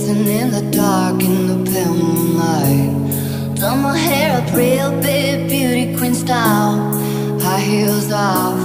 Dancing in the dark in the pale moonlight. Done my hair up real big, beauty queen style. High heels off,